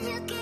you can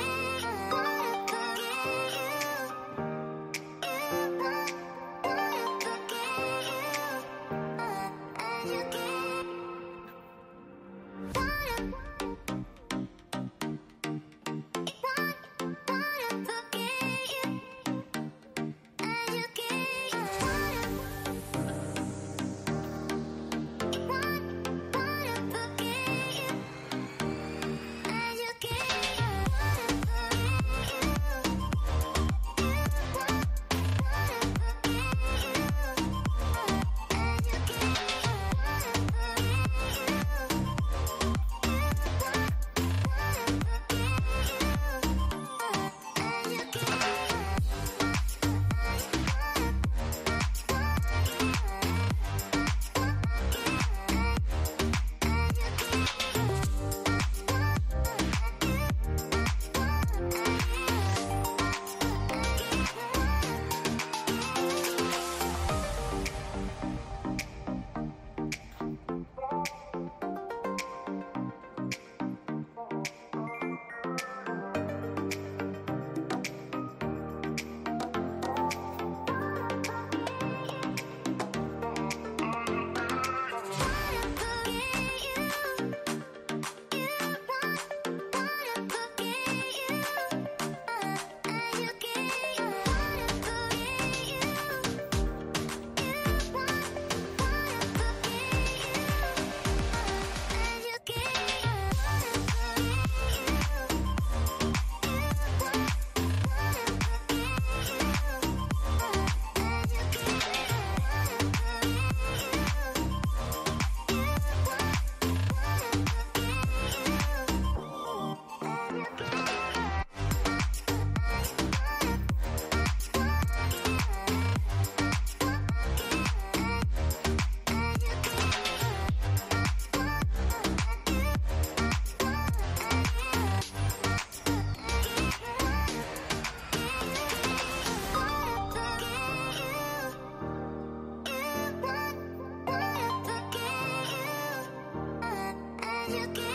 you can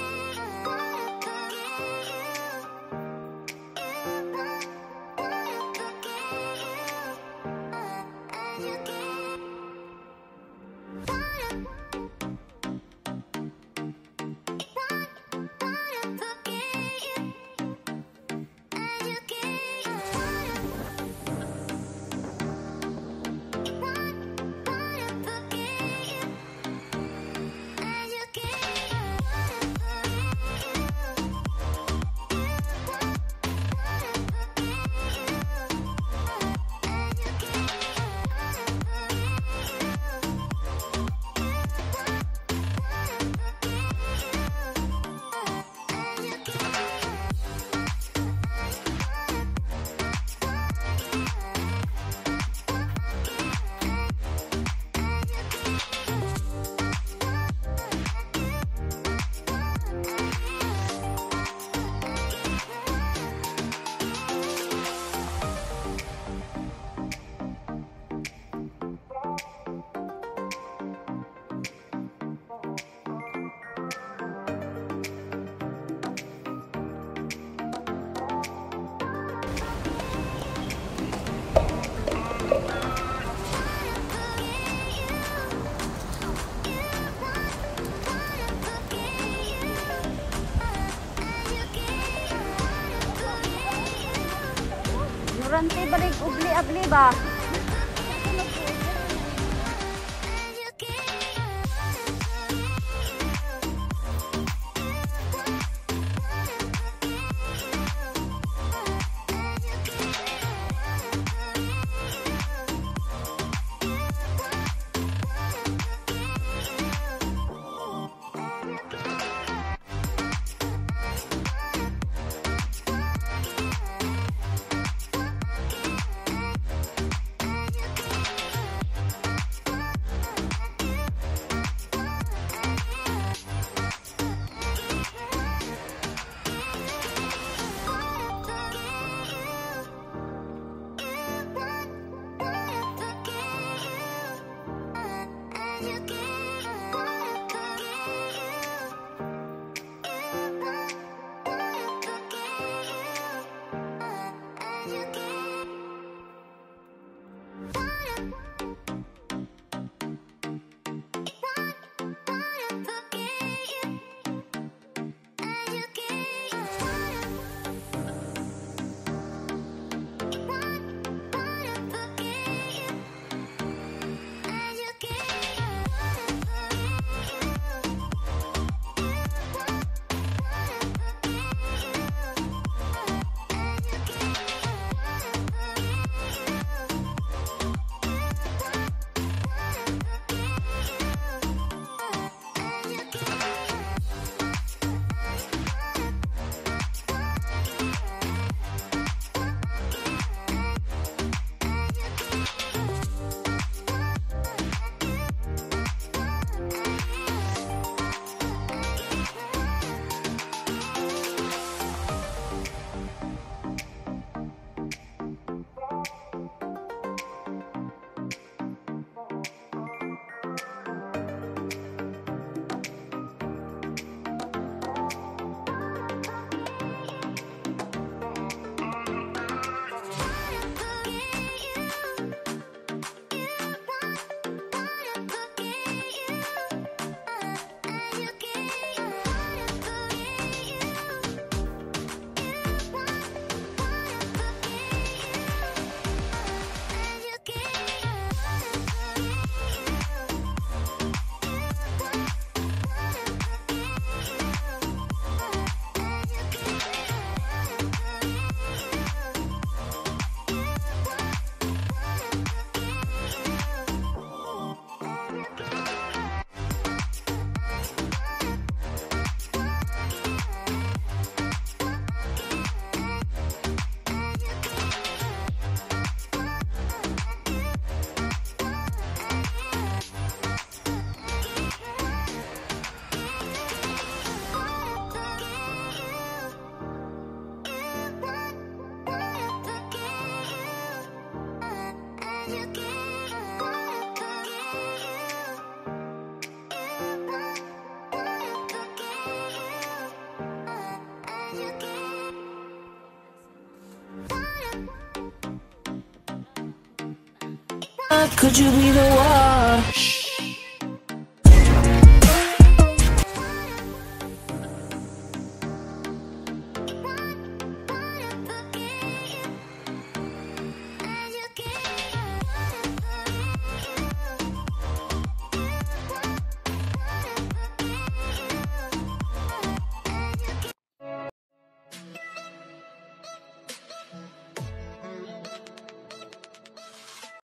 रंते बने उबले अगले बा you give Could you be the one?